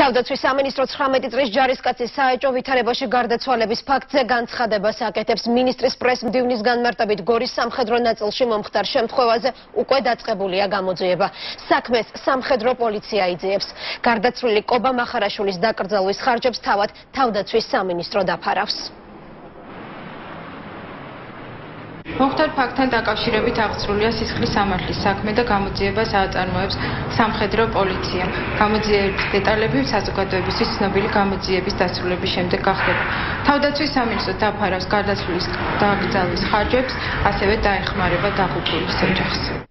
თავდაცვის სამინისტრო 19 წლის ჯარისკაცის საეჭო ვითარებაში გარდაცვალების ფაქტზე განცხადებას აკეთებს მინისტრის პრესმდივნის განმარტებით გორის სამხედრო ნაწილში მომხდარ შემთხვევაზე უკვე დაწყებულია გამოძიება. საქმეს სამხედრო პოლიცია იძიებს. გარდაცვლილი კობა მახარაშვილის დაკრძალვის ხარჯებს თავად თავდაცვის სამინისტრო დაფარავს მოხდარ ფაქტთან დაკავშირებით აღწრულია სისხლის სამართლის საქმე და გამოძიებას აწარმოებს სამხედრო პოლიცია. გამოძიების დეტალები საზოგადოებისთვის ცნობილი გამოძიების დასრულების შემდეგ გახდება. თავდაცვის სამინისტრო დაფარავს გარდაცვლილის დაკრძალვის ხარჯებს, ასევე დაეხმარება დაღუპულის ოჯახს.